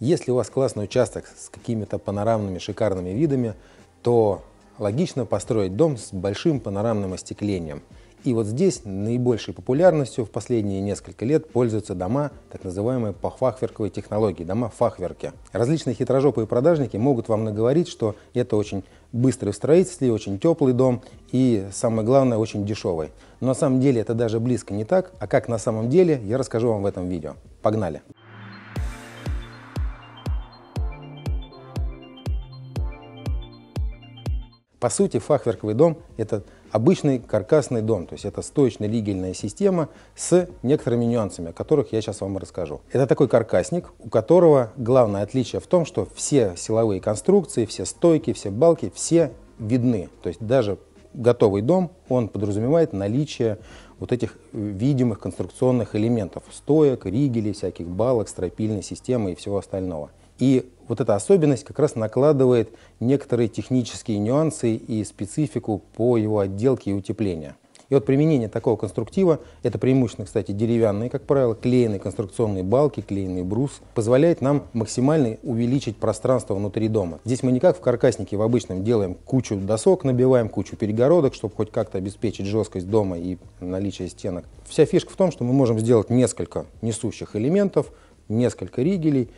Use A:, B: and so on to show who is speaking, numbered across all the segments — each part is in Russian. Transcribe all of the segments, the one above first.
A: Если у вас классный участок с какими-то панорамными шикарными видами, то логично построить дом с большим панорамным остеклением. И вот здесь наибольшей популярностью в последние несколько лет пользуются дома так называемые по фахверковой технологии, дома фахверки. Различные хитрожопые продажники могут вам наговорить, что это очень быстрый в строительстве, очень теплый дом и, самое главное, очень дешевый. Но на самом деле это даже близко не так, а как на самом деле, я расскажу вам в этом видео. Погнали! По сути, фахверковый дом – это обычный каркасный дом, то есть это стоечно-ригельная система с некоторыми нюансами, о которых я сейчас вам расскажу. Это такой каркасник, у которого главное отличие в том, что все силовые конструкции, все стойки, все балки, все видны. То есть даже готовый дом, он подразумевает наличие вот этих видимых конструкционных элементов, стоек, ригелей, всяких балок, стропильной системы и всего остального. И вот эта особенность как раз накладывает некоторые технические нюансы и специфику по его отделке и утеплению. И вот применение такого конструктива, это преимущественно, кстати, деревянные, как правило, клееные конструкционные балки, клееный брус, позволяет нам максимально увеличить пространство внутри дома. Здесь мы не как в каркаснике в обычном делаем кучу досок, набиваем кучу перегородок, чтобы хоть как-то обеспечить жесткость дома и наличие стенок. Вся фишка в том, что мы можем сделать несколько несущих элементов, несколько ригелей,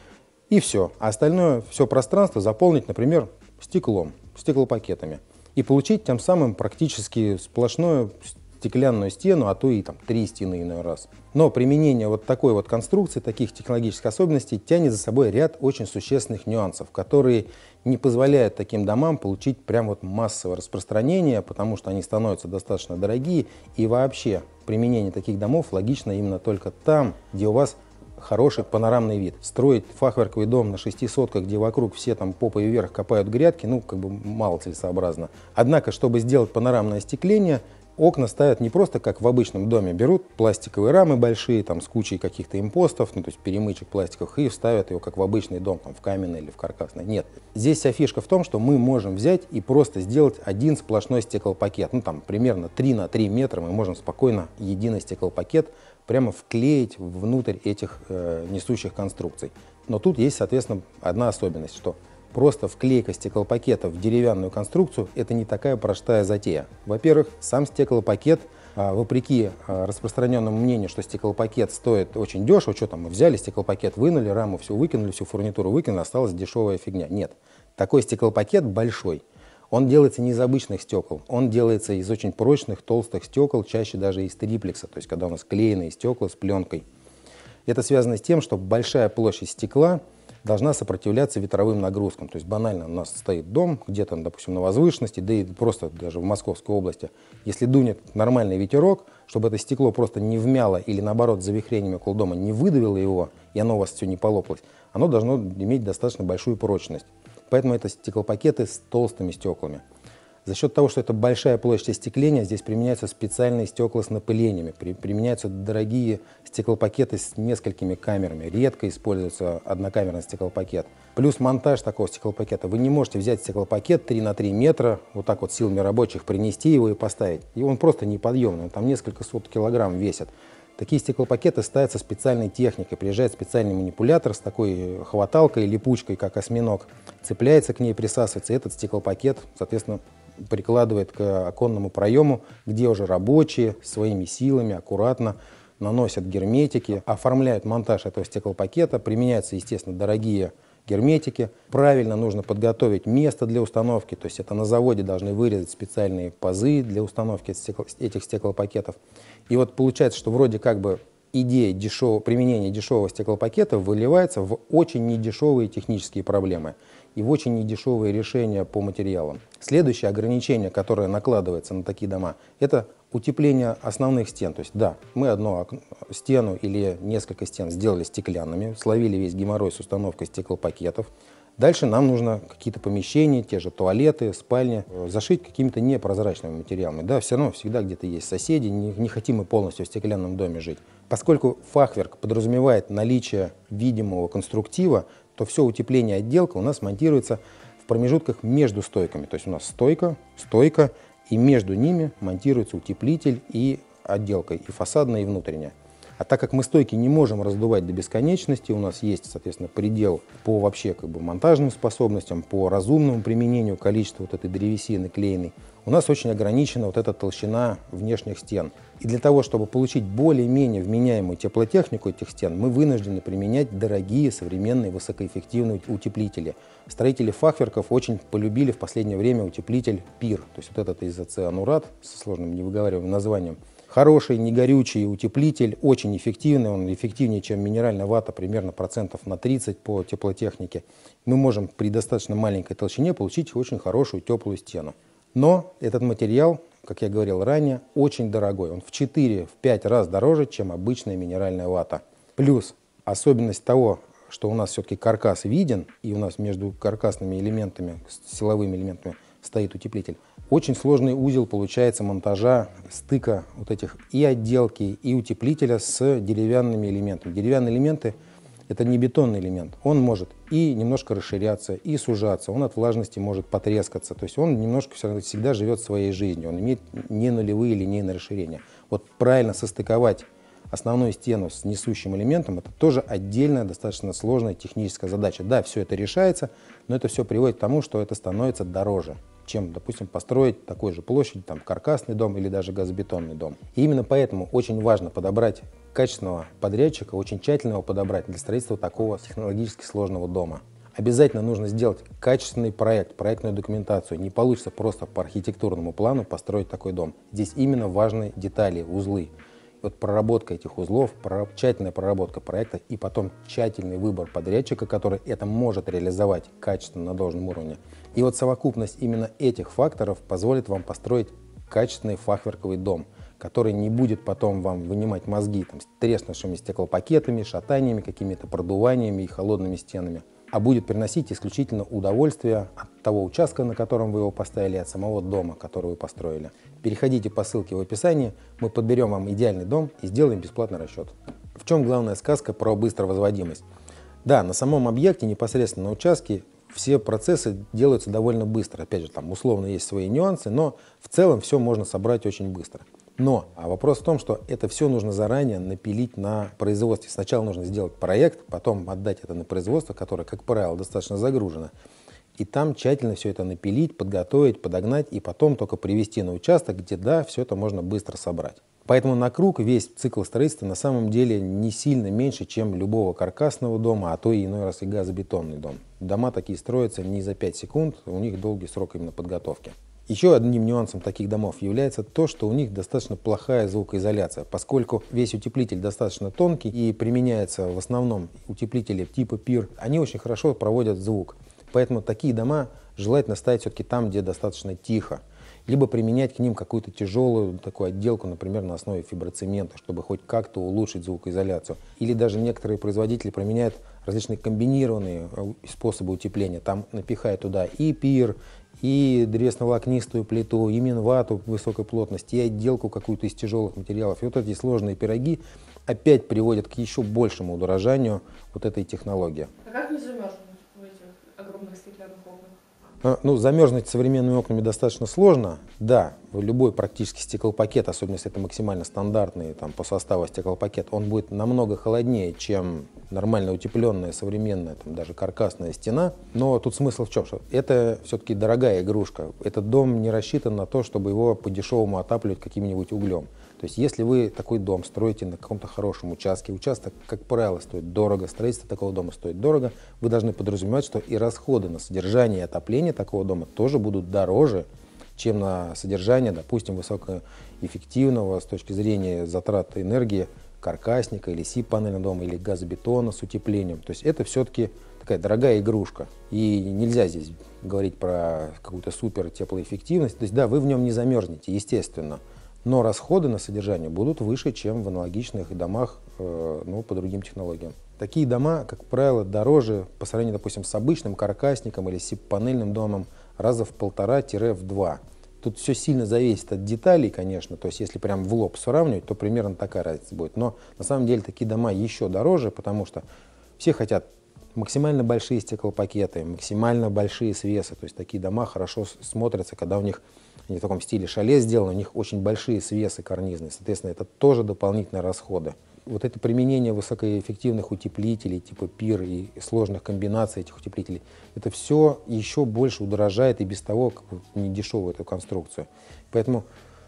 A: и все. А остальное, все пространство заполнить, например, стеклом, стеклопакетами. И получить тем самым практически сплошную стеклянную стену, а то и там три стены иной раз. Но применение вот такой вот конструкции, таких технологических особенностей тянет за собой ряд очень существенных нюансов, которые не позволяют таким домам получить прям вот массовое распространение, потому что они становятся достаточно дорогие. И вообще применение таких домов логично именно только там, где у вас хороший панорамный вид. Строить фахверковый дом на шести сотках, где вокруг все там попой вверх копают грядки, ну, как бы мало целесообразно. Однако, чтобы сделать панорамное остекление, окна ставят не просто как в обычном доме. Берут пластиковые рамы большие, там, с кучей каких-то импостов, ну, то есть перемычек пластиковых, и вставят его как в обычный дом, там, в каменный или в каркасный. Нет. Здесь вся фишка в том, что мы можем взять и просто сделать один сплошной стеклопакет. Ну, там, примерно 3 на 3 метра мы можем спокойно единый стеклопакет прямо вклеить внутрь этих э, несущих конструкций. Но тут есть, соответственно, одна особенность, что просто вклейка стеклопакета в деревянную конструкцию – это не такая простая затея. Во-первых, сам стеклопакет, э, вопреки э, распространенному мнению, что стеклопакет стоит очень дешево, что там мы взяли стеклопакет, вынули, раму всю выкинули, всю фурнитуру выкинули, осталась дешевая фигня. Нет, такой стеклопакет большой – он делается не из обычных стекол, он делается из очень прочных, толстых стекол, чаще даже из триплекса, то есть когда у нас клееные стекла с пленкой. Это связано с тем, что большая площадь стекла должна сопротивляться ветровым нагрузкам. То есть банально у нас стоит дом где-то, допустим, на возвышенности, да и просто даже в Московской области. Если дунет нормальный ветерок, чтобы это стекло просто не вмяло или наоборот завихрениями около дома не выдавило его, и оно у вас все не полопалось, оно должно иметь достаточно большую прочность. Поэтому это стеклопакеты с толстыми стеклами. За счет того, что это большая площадь остекления, здесь применяются специальные стекла с напылениями, при, применяются дорогие стеклопакеты с несколькими камерами. Редко используется однокамерный стеклопакет. Плюс монтаж такого стеклопакета. Вы не можете взять стеклопакет 3 на 3 метра, вот так вот силами рабочих принести его и поставить. И он просто неподъемный, он там несколько сот килограмм весит. Такие стеклопакеты ставятся специальной техникой. Приезжает специальный манипулятор с такой хваталкой, липучкой, как осьминог, цепляется к ней, присасывается, и этот стеклопакет, соответственно, прикладывает к оконному проему, где уже рабочие своими силами аккуратно наносят герметики, оформляют монтаж этого стеклопакета, применяются, естественно, дорогие герметики. Правильно нужно подготовить место для установки, то есть это на заводе должны вырезать специальные пазы для установки этих стеклопакетов. И вот получается, что вроде как бы идея дешевого, применения дешевого стеклопакета выливается в очень недешевые технические проблемы и в очень недешевые решения по материалам. Следующее ограничение, которое накладывается на такие дома, это утепление основных стен. То есть, да, мы одну стену или несколько стен сделали стеклянными, словили весь геморрой с установкой стеклопакетов. Дальше нам нужно какие-то помещения, те же туалеты, спальни, э, зашить какими-то непрозрачными материалами. Да, все равно всегда где-то есть соседи, не, не хотим мы полностью в стеклянном доме жить. Поскольку фахверк подразумевает наличие видимого конструктива, то все утепление отделка у нас монтируется в промежутках между стойками. То есть у нас стойка, стойка, и между ними монтируется утеплитель и отделка, и фасадная, и внутренняя. А так как мы стойки не можем раздувать до бесконечности, у нас есть, соответственно, предел по вообще как бы монтажным способностям, по разумному применению количества вот этой древесины клеенной, у нас очень ограничена вот эта толщина внешних стен. И для того, чтобы получить более-менее вменяемую теплотехнику этих стен, мы вынуждены применять дорогие современные высокоэффективные утеплители. Строители фахверков очень полюбили в последнее время утеплитель ПИР, то есть вот этот изоцианурат со сложным невыговариваемым названием. Хороший, негорючий утеплитель, очень эффективный, он эффективнее, чем минеральная вата, примерно процентов на 30 по теплотехнике. Мы можем при достаточно маленькой толщине получить очень хорошую теплую стену. Но этот материал, как я говорил ранее, очень дорогой. Он в 4-5 раз дороже, чем обычная минеральная вата. Плюс особенность того, что у нас все-таки каркас виден, и у нас между каркасными элементами, силовыми элементами стоит утеплитель. Очень сложный узел получается монтажа стыка вот этих и отделки, и утеплителя с деревянными элементами. Деревянные элементы – это не бетонный элемент. Он может и немножко расширяться, и сужаться. Он от влажности может потрескаться. То есть он немножко всегда живет своей жизнью. Он имеет не нулевые линейные расширения. Вот правильно состыковать основную стену с несущим элементом, это тоже отдельная, достаточно сложная техническая задача. Да, все это решается, но это все приводит к тому, что это становится дороже чем, допустим, построить такой же площади, там, каркасный дом или даже газобетонный дом. И именно поэтому очень важно подобрать качественного подрядчика, очень тщательно его подобрать для строительства такого технологически сложного дома. Обязательно нужно сделать качественный проект, проектную документацию. Не получится просто по архитектурному плану построить такой дом. Здесь именно важны детали, узлы. Вот проработка этих узлов, тщательная проработка проекта и потом тщательный выбор подрядчика, который это может реализовать качественно на должном уровне. И вот совокупность именно этих факторов позволит вам построить качественный фахверковый дом, который не будет потом вам вынимать мозги там, треснувшими стеклопакетами, шатаниями, какими-то продуваниями и холодными стенами, а будет приносить исключительно удовольствие от того участка, на котором вы его поставили, от самого дома, который вы построили. Переходите по ссылке в описании, мы подберем вам идеальный дом и сделаем бесплатный расчет. В чем главная сказка про быстровозводимость? Да, на самом объекте, непосредственно на участке, все процессы делаются довольно быстро. Опять же, там условно есть свои нюансы, но в целом все можно собрать очень быстро. Но а вопрос в том, что это все нужно заранее напилить на производстве. Сначала нужно сделать проект, потом отдать это на производство, которое, как правило, достаточно загружено. И там тщательно все это напилить, подготовить, подогнать, и потом только привести на участок, где, да, все это можно быстро собрать. Поэтому на круг весь цикл строительства на самом деле не сильно меньше, чем любого каркасного дома, а то и иной раз и газобетонный дом. Дома такие строятся не за 5 секунд, у них долгий срок именно подготовки. Еще одним нюансом таких домов является то, что у них достаточно плохая звукоизоляция, поскольку весь утеплитель достаточно тонкий и применяется в основном утеплители типа PIR, они очень хорошо проводят звук. Поэтому такие дома желательно ставить все-таки там, где достаточно тихо либо применять к ним какую-то тяжелую такую отделку, например, на основе фиброцемента, чтобы хоть как-то улучшить звукоизоляцию. Или даже некоторые производители применяют различные комбинированные э, способы утепления. Там напихают туда и пир, и древесно-волокнистую плиту, и минвату высокой плотности, и отделку какую-то из тяжелых материалов. И вот эти сложные пироги опять приводят к еще большему удорожанию вот этой технологии.
B: А как не замерзнуть в этих огромных стеклянных окнах?
A: А, ну, замерзнуть современными окнами достаточно сложно. Да, любой практически стеклопакет, особенно если это максимально стандартный там, по составу стеклопакет, он будет намного холоднее, чем нормально утепленная, современная, там, даже каркасная стена. Но тут смысл в чем? Что это все-таки дорогая игрушка. Этот дом не рассчитан на то, чтобы его по-дешевому отапливать каким-нибудь углем. То есть если вы такой дом строите на каком-то хорошем участке, участок, как правило, стоит дорого, строительство такого дома стоит дорого, вы должны подразумевать, что и расходы на содержание и отопление такого дома тоже будут дороже, чем на содержание, допустим, высокоэффективного с точки зрения затрат энергии каркасника или СИП-панельного дома или газобетона с утеплением. То есть это все-таки такая дорогая игрушка. И нельзя здесь говорить про какую-то супер теплоэффективность. То есть да, вы в нем не замерзнете, естественно но расходы на содержание будут выше, чем в аналогичных домах э, ну, по другим технологиям. Такие дома, как правило, дороже по сравнению, допустим, с обычным каркасником или СИП-панельным домом раза в полтора-в два. Тут все сильно зависит от деталей, конечно, то есть если прям в лоб сравнивать, то примерно такая разница будет. Но на самом деле такие дома еще дороже, потому что все хотят максимально большие стеклопакеты, максимально большие свесы. То есть такие дома хорошо смотрятся, когда у них они в таком стиле шале сделаны, у них очень большие свесы карнизные, соответственно, это тоже дополнительные расходы. вот это применение высокоэффективных утеплителей типа пир и сложных комбинаций этих утеплителей, это все еще больше удорожает и без того как недешевую эту конструкцию. Поэтому,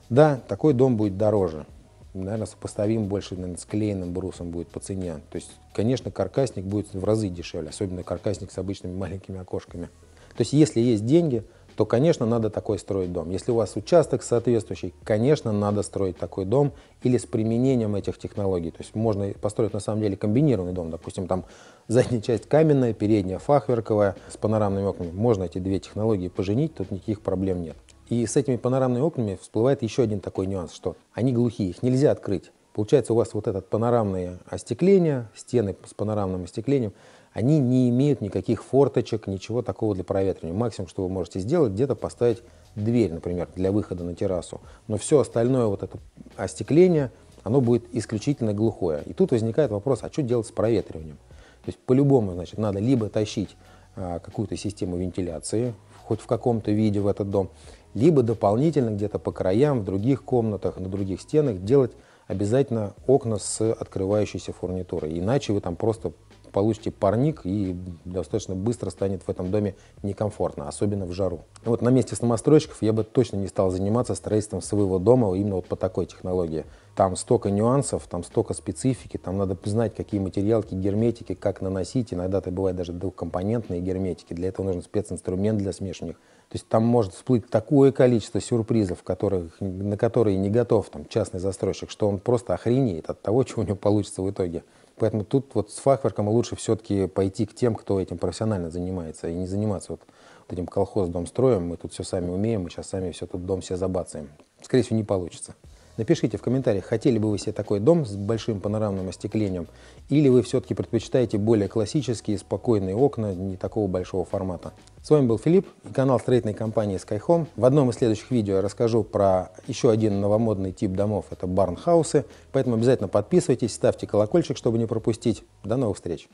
A: да, такой дом будет дороже. Наверное, сопоставим больше наверное, с клеенным брусом будет по цене. То есть, конечно, каркасник будет в разы дешевле, особенно каркасник с обычными маленькими окошками. То есть, если есть деньги, то, конечно, надо такой строить дом. Если у вас участок соответствующий, конечно, надо строить такой дом или с применением этих технологий. То есть можно построить на самом деле комбинированный дом. Допустим, там задняя часть каменная, передняя фахверковая с панорамными окнами. Можно эти две технологии поженить, тут никаких проблем нет. И с этими панорамными окнами всплывает еще один такой нюанс, что они глухие, их нельзя открыть. Получается, у вас вот это панорамное остекление, стены с панорамным остеклением, они не имеют никаких форточек, ничего такого для проветривания. Максимум, что вы можете сделать, где-то поставить дверь, например, для выхода на террасу. Но все остальное вот это остекление, оно будет исключительно глухое. И тут возникает вопрос, а что делать с проветриванием? То есть по-любому, значит, надо либо тащить а, какую-то систему вентиляции, хоть в каком-то виде в этот дом, либо дополнительно где-то по краям, в других комнатах, на других стенах делать обязательно окна с открывающейся фурнитурой. Иначе вы там просто получите парник и достаточно быстро станет в этом доме некомфортно, особенно в жару. Вот на месте самостройщиков я бы точно не стал заниматься строительством своего дома именно вот по такой технологии. Там столько нюансов, там столько специфики, там надо знать, какие материалки, герметики, как наносить. Иногда это бывает даже двухкомпонентные герметики. Для этого нужен специнструмент для смешивания. То есть там может всплыть такое количество сюрпризов, которых, на которые не готов там, частный застройщик, что он просто охренеет от того, чего у него получится в итоге. Поэтому тут вот с фахверком лучше все-таки пойти к тем, кто этим профессионально занимается, и не заниматься вот, этим колхоз строим, мы тут все сами умеем, мы сейчас сами все тут дом все забацаем. Скорее всего, не получится. Напишите в комментариях, хотели бы вы себе такой дом с большим панорамным остеклением, или вы все-таки предпочитаете более классические, спокойные окна, не такого большого формата. С вами был Филипп и канал строительной компании SkyHome. В одном из следующих видео я расскажу про еще один новомодный тип домов, это барнхаусы. Поэтому обязательно подписывайтесь, ставьте колокольчик, чтобы не пропустить. До новых встреч!